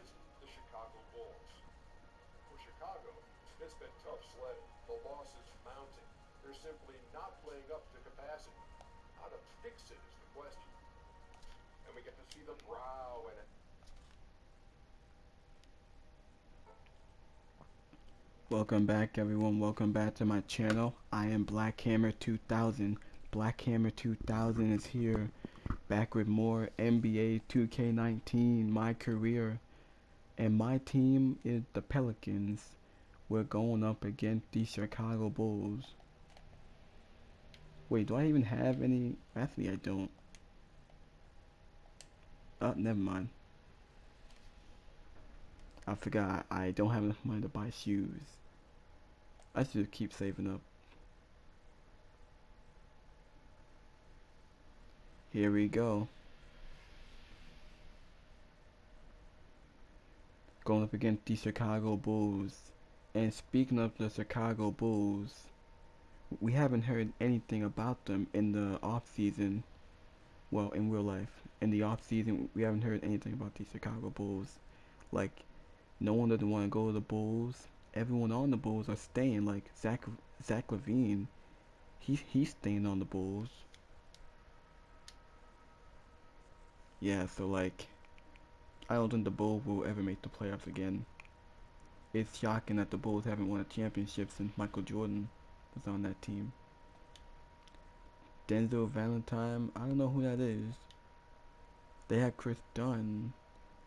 against the Chicago Bulls. For Chicago, it's been tough sledding. The losses mounting. They're simply not playing up to capacity. How to fix it is the question. And we get to see the brow and Welcome back everyone, welcome back to my channel. I am Black Hammer 2000. Black Hammer 2000 is here, back with more NBA 2K19, my career. And my team is the Pelicans. We're going up against the Chicago Bulls. Wait, do I even have any? Actually, I don't. Oh, never mind. I forgot I don't have enough money to buy shoes. I should keep saving up. Here we go. Going up against the Chicago Bulls. And speaking of the Chicago Bulls, we haven't heard anything about them in the off season. Well, in real life. In the off season, we haven't heard anything about the Chicago Bulls. Like, no one doesn't want to go to the Bulls. Everyone on the Bulls are staying. Like Zach Zach LaVine, he's he's staying on the Bulls. Yeah, so like, I don't think the Bulls will ever make the playoffs again. It's shocking that the Bulls haven't won a championship since Michael Jordan was on that team. Denzel Valentine, I don't know who that is. They had Kris Dunn.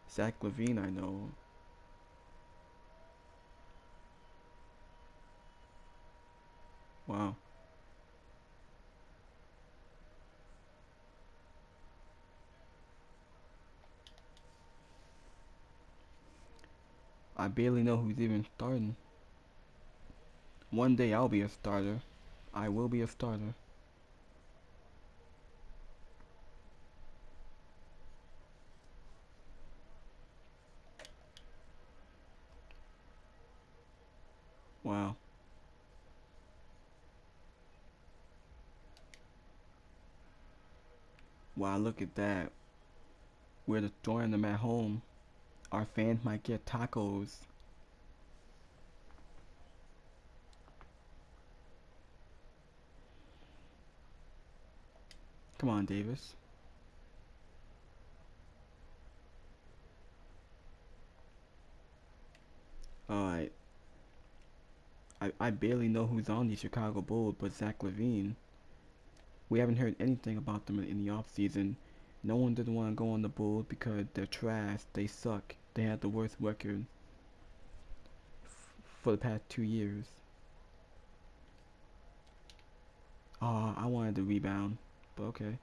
Zach LaVine, I know. Wow. I barely know who's even starting. One day I'll be a starter. I will be a starter. Wow. Wow, look at that. We're destroying them at home. Our fans might get tacos. Come on, Davis. Alright. I, I barely know who's on the Chicago Bulls but Zach LaVine. We haven't heard anything about them in the off season. No one didn't want to go on the Bulls because they're trash. They suck. They had the worst record for the past two years. Oh, I wanted to rebound, but okay.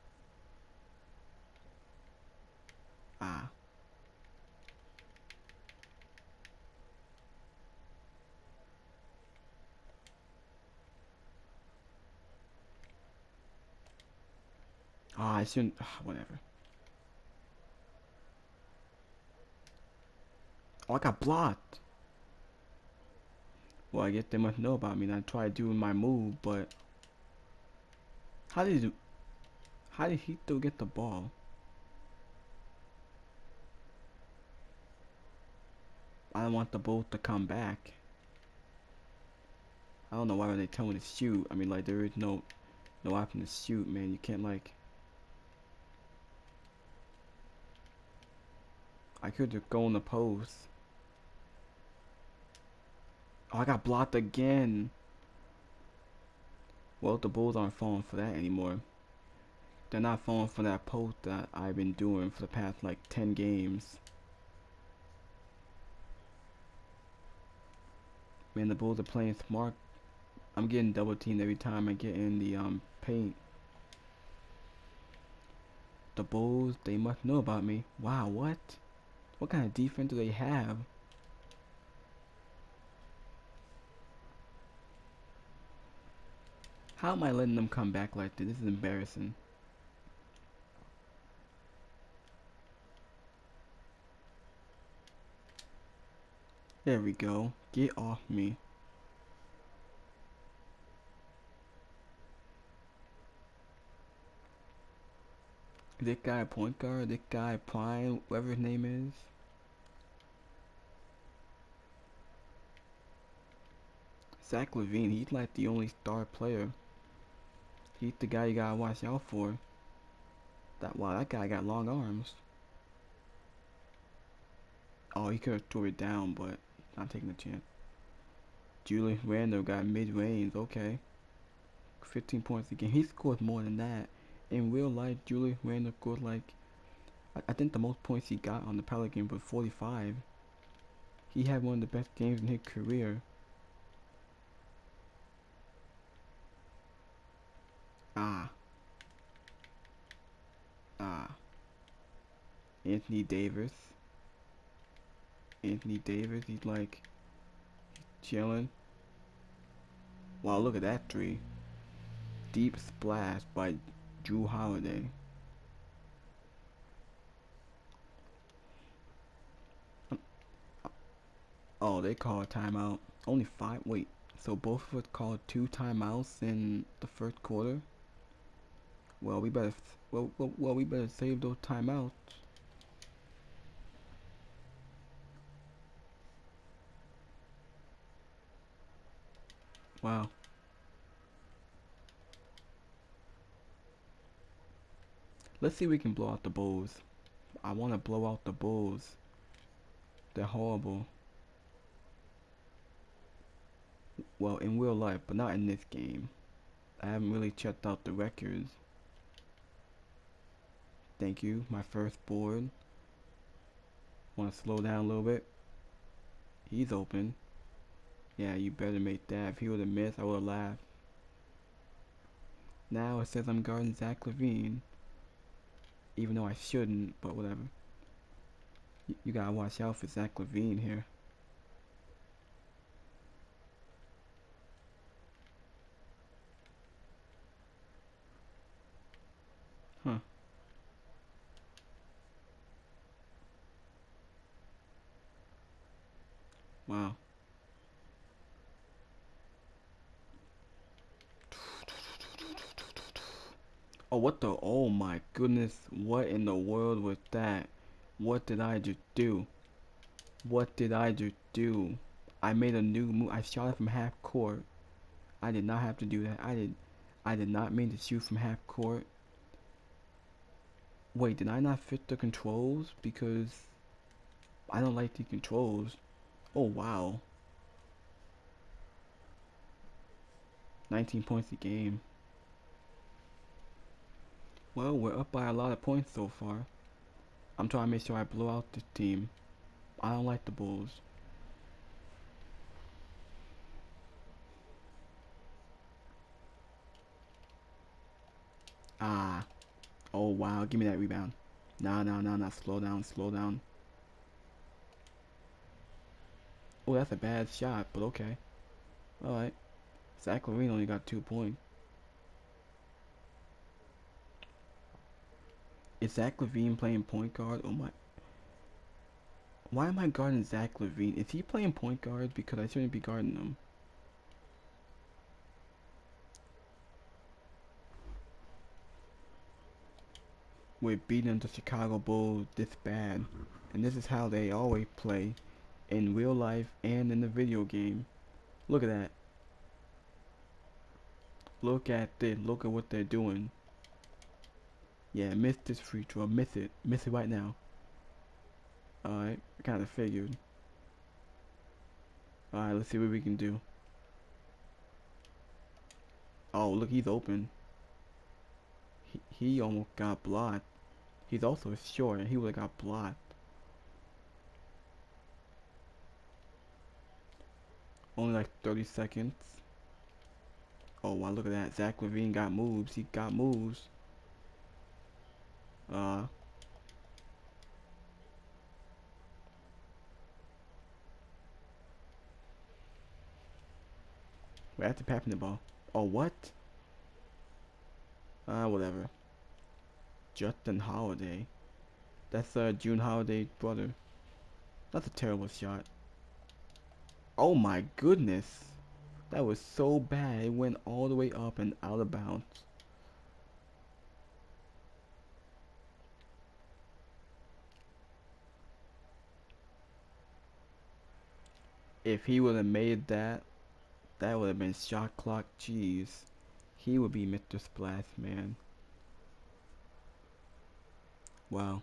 Ah. Oh, I shouldn't. whatever. Oh, I got blocked. Well, I guess they must know about me. And I tried doing my move, but how did he? How did he still get the ball? I don't want the Bulls to come back. I don't know why they tell me to shoot. I mean, like there is no no option to shoot, man. You can't like I could just go in the post. Oh, I got blocked again. Well, the Bulls aren't falling for that anymore. They're not falling for that post that I've been doing for the past like 10 games. Man, the Bulls are playing smart. I'm getting double teamed every time I get in the um paint. The Bulls, they must know about me. Wow, what? What kind of defense do they have? How am I letting them come back like this? This is embarrassing. There we go. Get off me. This guy point guard, this guy Prime, whatever his name is. Zach LaVine, he's like the only star player. He's the guy you gotta watch out for. That wow, that guy got long arms. Oh, he could have threw it down, but not taking the chance. Julius Randle got mid-range, okay. 15 points a game. He scored more than that. In real life, Julius Randle scored like, I, I think the most points he got on the Pelicans was 45. He had one of the best games in his career. Ah. Ah. Anthony Davis. Anthony Davis, he's like chilling. Wow, look at that three. Deep splash by Jrue Holiday. Oh, they call a timeout. Only five. Wait, so both of us called two timeouts in the first quarter. Well, we better. Well, well, well we better save those timeouts. Wow. Let's see if we can blow out the Bulls. I want to blow out the Bulls. They're horrible. Well, in real life, but not in this game. I haven't really checked out the records. Thank you, my first board. Want to slow down a little bit? He's open. Yeah, you better make that. If he would have missed, I would have laughed. Now it says I'm guarding Zach LaVine. Even though I shouldn't, but whatever. Y you gotta watch out for Zach LaVine here. Huh. Wow. Oh, what the? Oh my goodness. What in the world was that? What did I just do? What did I just do? I made a new move. I shot it from half court. I did not have to do that. I did. I did not mean to shoot from half court. Wait, did I not fit the controls? Because I don't like the controls. Oh, wow. 19 points a game. Well, we're up by a lot of points so far. I'm trying to make sure I blow out this team. I don't like the Bulls. Ah. Oh, wow. Give me that rebound. Nah, nah, nah, nah. Slow down, slow down. Oh, that's a bad shot, but okay. Alright. Zach only got two points. Is Zach LaVine playing point guard? Oh my. Why am I guarding Zach LaVine? Is he playing point guard? Because I shouldn't be guarding him. We're beating the Chicago Bulls this bad. And this is how they always play in real life and in the video game. Look at that. Look at this. Look at what they're doing. Yeah, miss this free throw. Miss it. Miss it right now. Alright, I kind of figured. Alright, let's see what we can do. Oh, look, he's open. He, he almost got blocked. He's also short, and he would have got blocked. Only like 30 seconds. Oh, wow, look at that. Zach LaVine got moves. He got moves. Uh, we have to pass the ball. Oh, what? Ah, uh, whatever. Justin Holiday. That's uh, Jrue Holiday brother. That's a terrible shot. Oh my goodness. That was so bad. It went all the way up and out of bounds. If he would have made that, That would have been shot clock cheese. He would be Mr. Splash Man. Wow.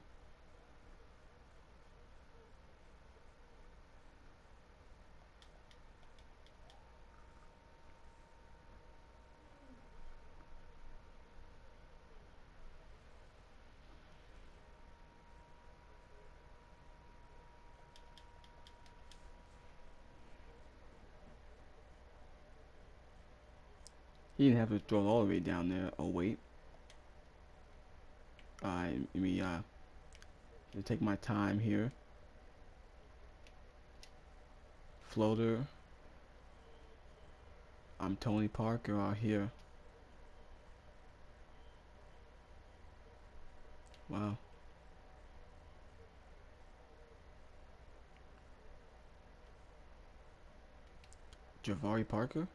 He didn't have to throw it all the way down there. Oh wait. I let me uh take my time here. Floater. I'm Tony Parker out here. Wow. Jabari Parker?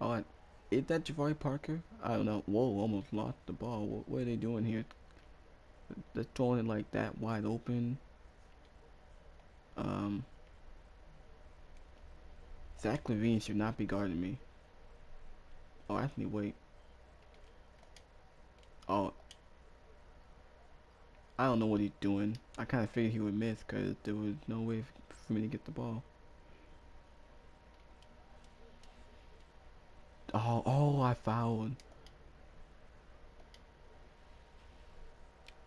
Oh, is that Jabari Parker? I don't know. Whoa, almost lost the ball. What, what are they doing here? They're throwing it like that wide open. Um, Zach LaVine should not be guarding me. Oh, actually, wait. Oh, I don't know what he's doing. I kind of figured he would miss because there was no way for me to get the ball. Oh, oh, I found.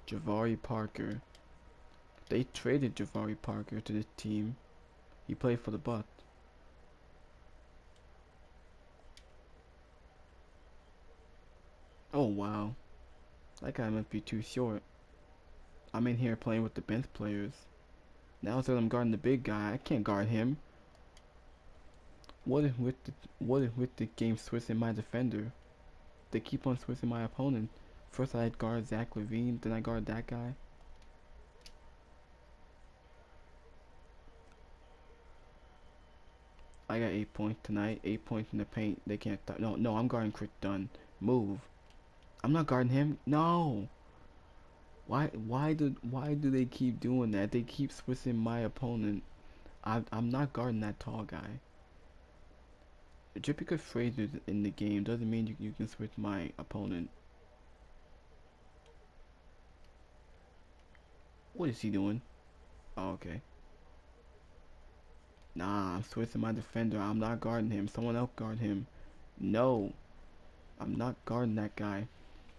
Jabari Parker. They traded Jabari Parker to the team. He played for the Bucks. Oh wow. That guy must be too short. I'm in here playing with the bench players. Now that I'm guarding the big guy, I can't guard him. What if with the what if with the game switching my defender? They keep on switching my opponent. First I guard Zach LaVine, then I guard that guy. I got eight points tonight. Eight points in the paint. They can't stop. No, no, I'm guarding Kris Dunn. Move. I'm not guarding him. No. Why? Why do? Why do they keep doing that? They keep switching my opponent. I, I'm not guarding that tall guy. Just because Fraser's in the game doesn't mean you, you can switch my opponent. What is he doing? Oh, okay. Nah, I'm switching my defender. I'm not guarding him. Someone else guard him. No. I'm not guarding that guy.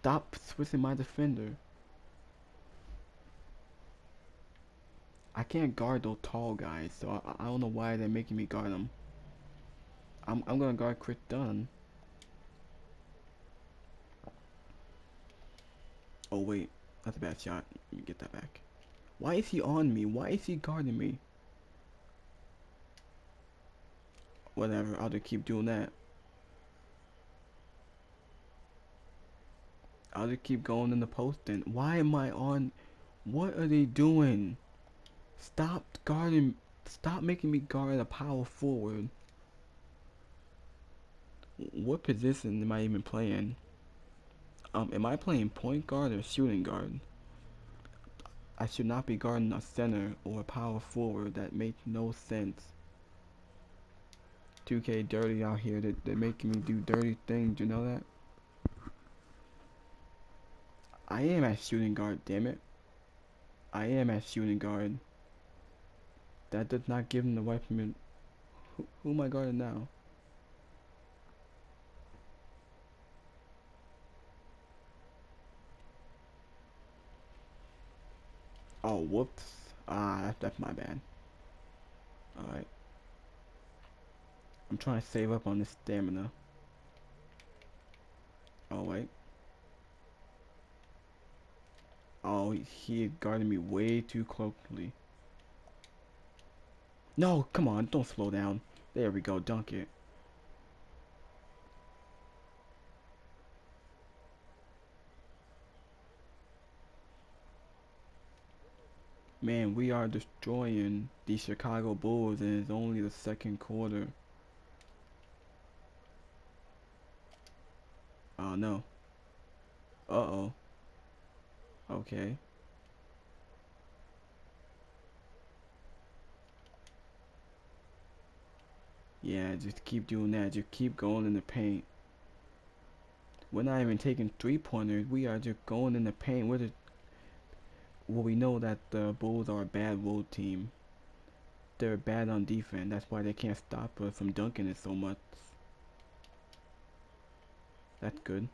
Stop switching my defender. I can't guard those tall guys, so I, I don't know why they're making me guard them. I'm I'm gonna guard Kris Dunn. Oh wait, that's a bad shot. Me get that back. Why is he on me? Why is he guarding me? Whatever, I'll just keep doing that. I'll just keep going in the post then. Why am I on? What are they doing? Stop guarding. Stop making me guard a power forward what position am I even playing? Um, am I playing point guard or shooting guard? I should not be guarding a center or a power forward. That makes no sense. 2K dirty out here. That they're making me do dirty things. You know that? I am at shooting guard. Damn it. I am at shooting guard. That does not give him the weapon. Who, who am I guarding now? Oh, whoops. Ah, that's my bad. Alright. I'm trying to save up on this stamina. Oh, wait. Oh, he guarded me way too closely. No, come on, don't slow down. There we go, dunk it. Man, we are destroying the Chicago Bulls and it's only the second quarter. Oh no. Uh-oh. Okay. Yeah, just keep doing that. Just keep going in the paint. We're not even taking three pointers. We are just going in the paint. We're just, well, we know that the Bulls are a bad road team. They're bad on defense. That's why they can't stop us from dunking it so much. That's good.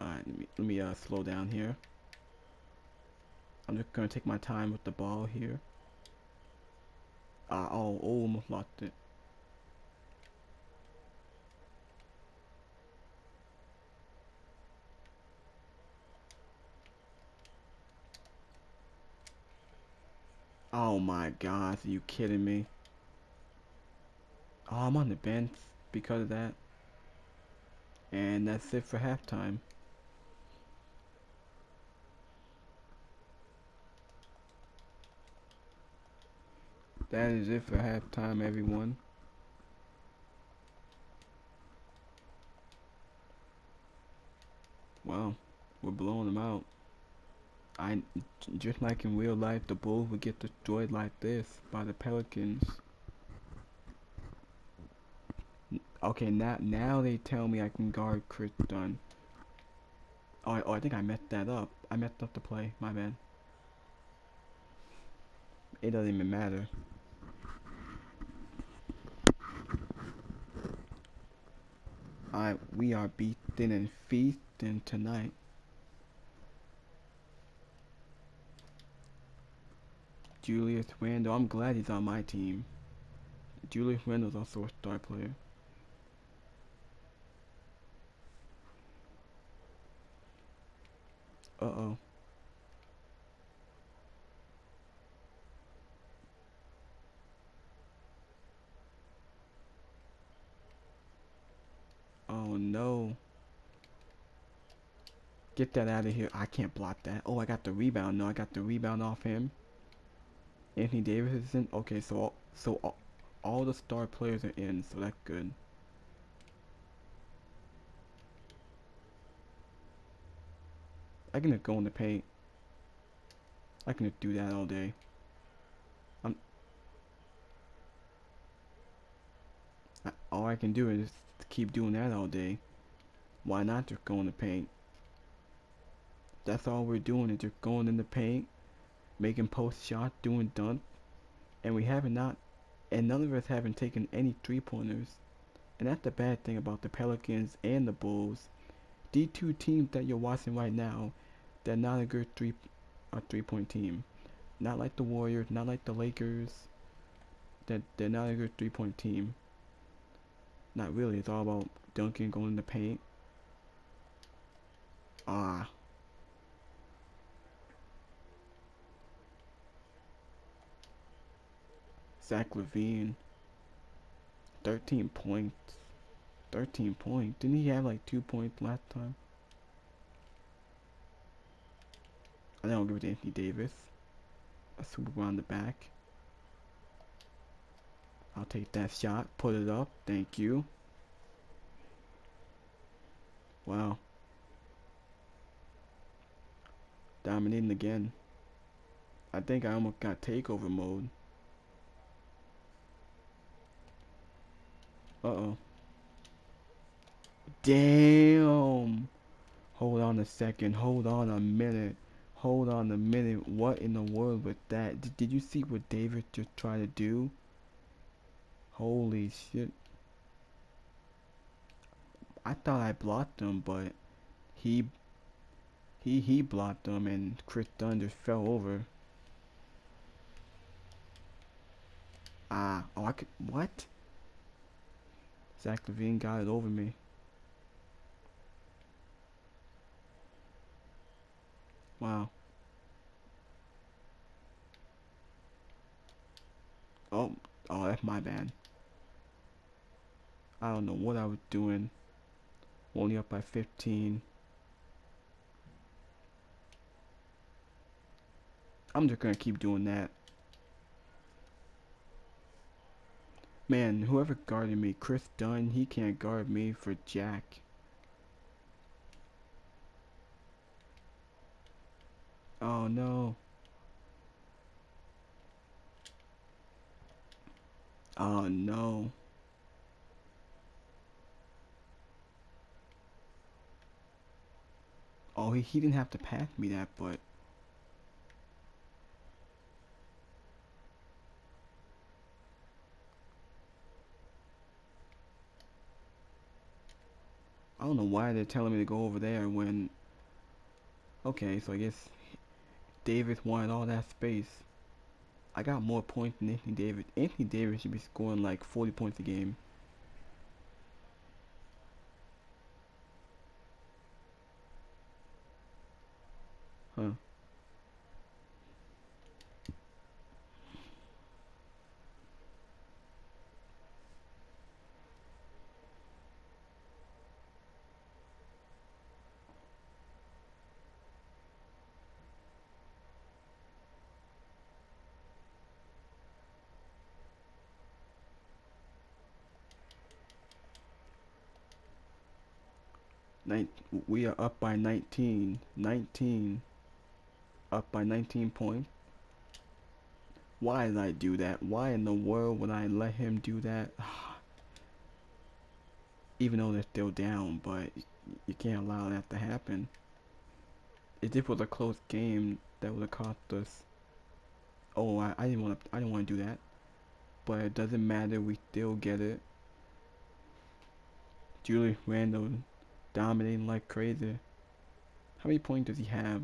Alright, let me, let me uh, slow down here. I'm just gonna take my time with the ball here. Oh, oh, almost lost it. Oh my gosh, are you kidding me? Oh, I'm on the bench because of that. And that's it for halftime. That is it for halftime, everyone. Wow, we're blowing them out. I just like in real life, the Bulls would get destroyed like this by the Pelicans. Okay, now now they tell me I can guard Kris Dunn. Oh, oh, I think I messed that up. I messed up the play. My bad. It doesn't even matter. Alright, we are beating and feasting tonight. Julius Randle. I'm glad he's on my team. Julius Randle's also a star player. Uh-oh. Oh no. Get that out of here. I can't block that. Oh, I got the rebound. No, I got the rebound off him. Anthony Davis is in. Okay, so all, so all, all the star players are in, so that's good. I can just go in the paint. I can just do that all day. I'm. I, all I can do is keep doing that all day. Why not just go in the paint? That's all we're doing is just going in the paint making post shots, doing dunk, and we haven't not, and none of us haven't taken any three pointers. And that's the bad thing about the Pelicans and the Bulls. These two teams that you're watching right now, they're not a good three, a three point team. Not like the Warriors, not like the Lakers. That they're, they're not a good three point team. Not really. It's all about dunking, going in the paint. Ah, Zach LaVine. 13 points. 13 points. Didn't he have like 2 points last time? I don't give it to Anthony Davis. A super on the back. I'll take that shot. Put it up. Thank you. Wow. Dominating again. I think I almost got takeover mode. Uh-oh. Damn. Hold on a second. Hold on a minute. Hold on a minute. What in the world was that? D did you see what David just tried to do? Holy shit. I thought I blocked him, but he he he blocked him and Kris Dunn just fell over. Ah, oh I could what? Zach LaVine got it over me. Wow. Oh, oh, that's my bad. I don't know what I was doing. Only up by 15. I'm just gonna keep doing that. Man, whoever guarded me, Kris Dunn, he can't guard me for Jack. Oh no. Oh no. Oh, he, he didn't have to pass me that, but I don't know why they're telling me to go over there when Okay, so I guess Davis wanted all that space. I got more points than Anthony Davis. Anthony Davis should be scoring like 40 points a game. Huh. Up by 19. 19. Up by 19 points. Why did I do that? Why in the world would I let him do that? Even though they're still down, but you can't allow that to happen. If it was a close game, that would have cost us. Oh, I, I didn't want to. I didn't want to do that. But it doesn't matter. We still get it. Julie Randle dominating like crazy. How many points does he have?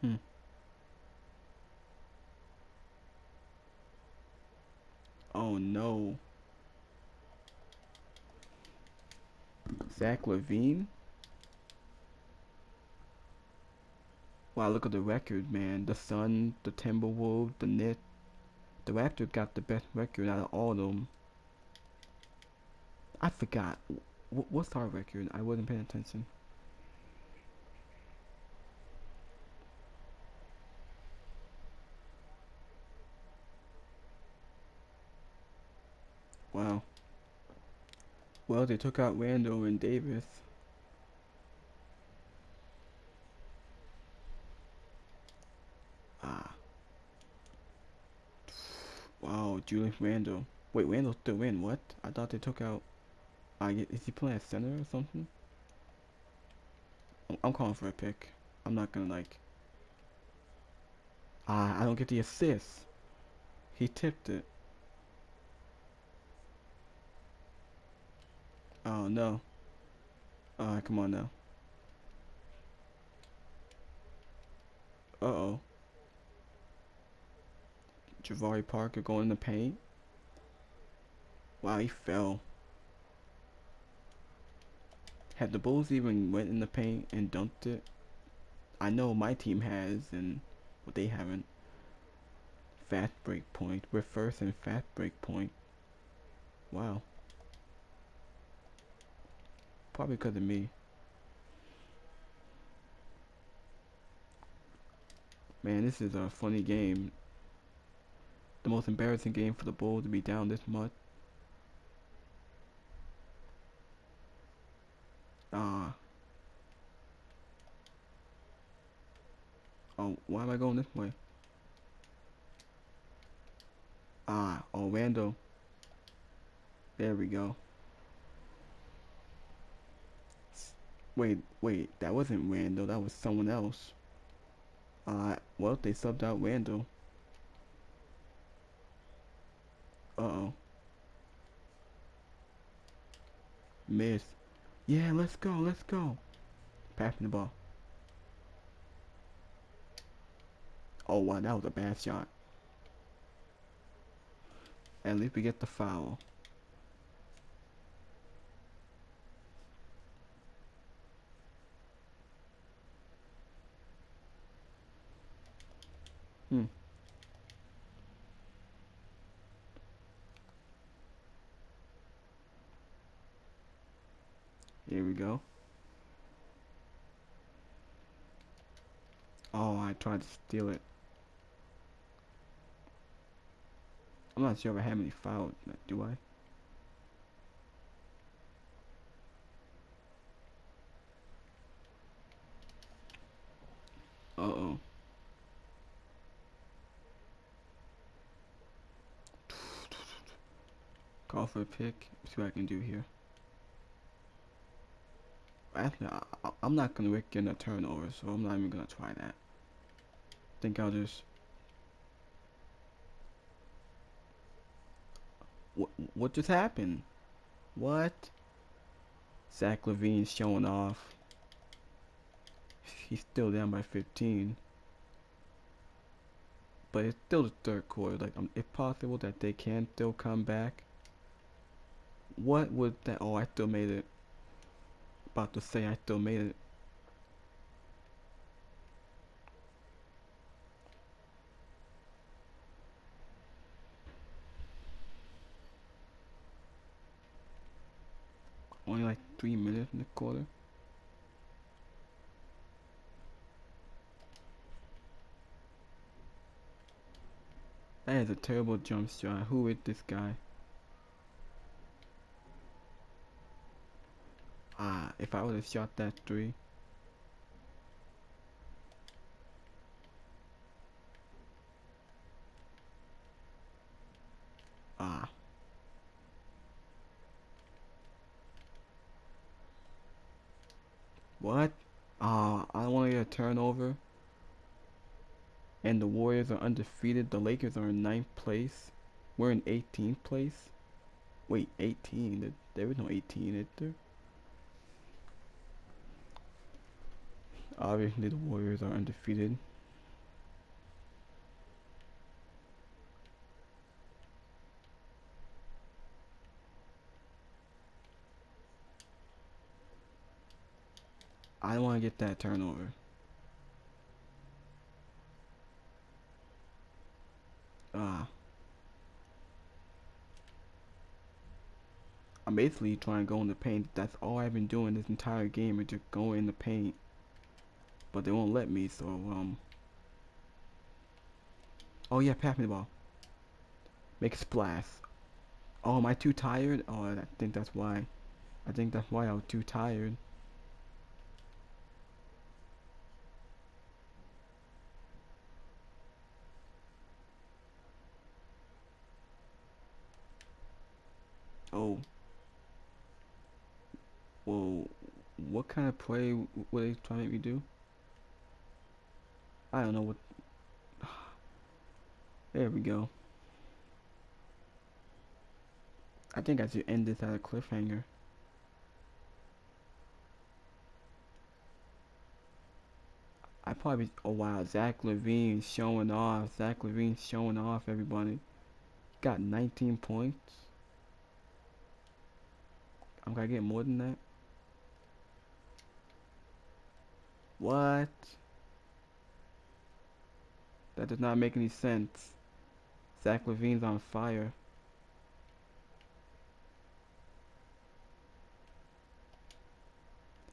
Hmm. Oh no. Zach LaVine? Wow, look at the record, man. The Sun, the Timberwolves, the Nets. The Raptors got the best record out of all of them. I forgot. What's our record? I wasn't paying attention. Wow. Well, they took out Randle and Davis. Ah. Wow, Julius Randle. Wait, Randle still in. What? I thought they took out I get, is he playing center or something? I'm calling for a pick. I'm not gonna like. Ah, I don't get the assist. He tipped it. Oh no. Alright, come on now. Uh oh. Jabari Parker going in the paint. Wow, he fell. Have the Bulls even went in the paint and dunked it? I know my team has, and well, they haven't. Fat break point. We're first in fat break point. Wow. Probably because of me. Man, this is a funny game. The most embarrassing game for the Bulls to be down this much. Ah. Oh, why am I going this way? Ah, oh, Randle. There we go. Wait, wait, that wasn't Randle, that was someone else. Uh, well, they subbed out Randle. Uh-oh. Miss. Yeah, let's go, let's go. Passing the ball. Oh, wow, that was a bad shot. At least we get the foul. Hmm. Here we go. Oh, I tried to steal it. I'm not sure if I have any files, do I? Uh-oh. Call for a pick. See what I can do here. Actually, I, I, I'm not gonna risk getting a turnover, so I'm not even gonna try that. think I'll just. What what just happened? What? Zach LaVine's showing off. He's still down by 15. But it's still the third quarter. Like, um, it's possible that they can still come back. What would that? Oh, I still made it. About to say I still made it. Only like three minutes in the quarter. That is a terrible jump shot. Who is this guy? Ah, if I would have shot that three. Ah. What? Ah, I don't want to get a turnover. And the Warriors are undefeated. The Lakers are in ninth place. We're in 18th place. Wait, 18? There was no 18, is there? Obviously, the Warriors are undefeated. I want to get that turnover. Ah. I'm basically trying to go in the paint. That's all I've been doing this entire game is just go in the paint but they won't let me. So um. Oh yeah, pass me the ball. Make a splash. Oh, am I too tired? Oh, I think that's why. I think that's why I was too tired. Oh. Whoa. What kind of play were they trying to make me do? I don't know what. There we go. I think I should end this at a cliffhanger. I probably oh wow Zach LaVine showing off Zach LaVine showing off everybody got 19 points I'm gonna get more than that what that does not make any sense. Zach LaVine's on fire.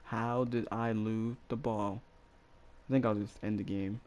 How did I lose the ball? I think I'll just end the game.